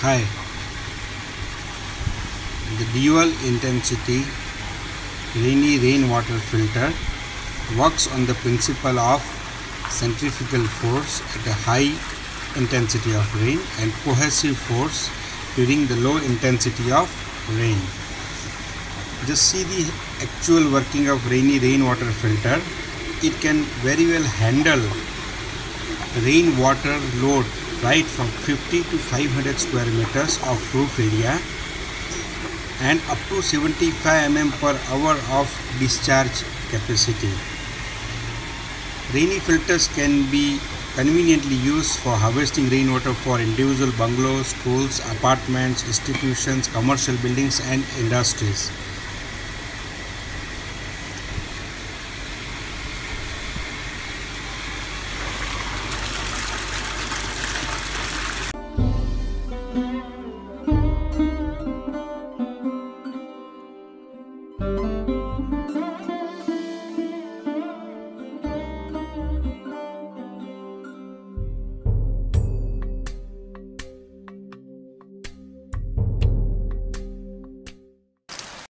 Hi. The dual intensity rainy rainwater filter works on the principle of centrifugal force at a high intensity of rain and cohesive force during the low intensity of rain. Just see the actual working of rainy rainwater filter. It can very well handle rainwater load right from 50 to 500 square meters of roof area and up to 75 mm per hour of discharge capacity. Rainy filters can be conveniently used for harvesting rainwater for individual bungalows, schools, apartments, institutions, commercial buildings and industries.